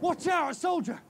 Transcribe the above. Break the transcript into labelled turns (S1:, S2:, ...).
S1: Watch out, soldier!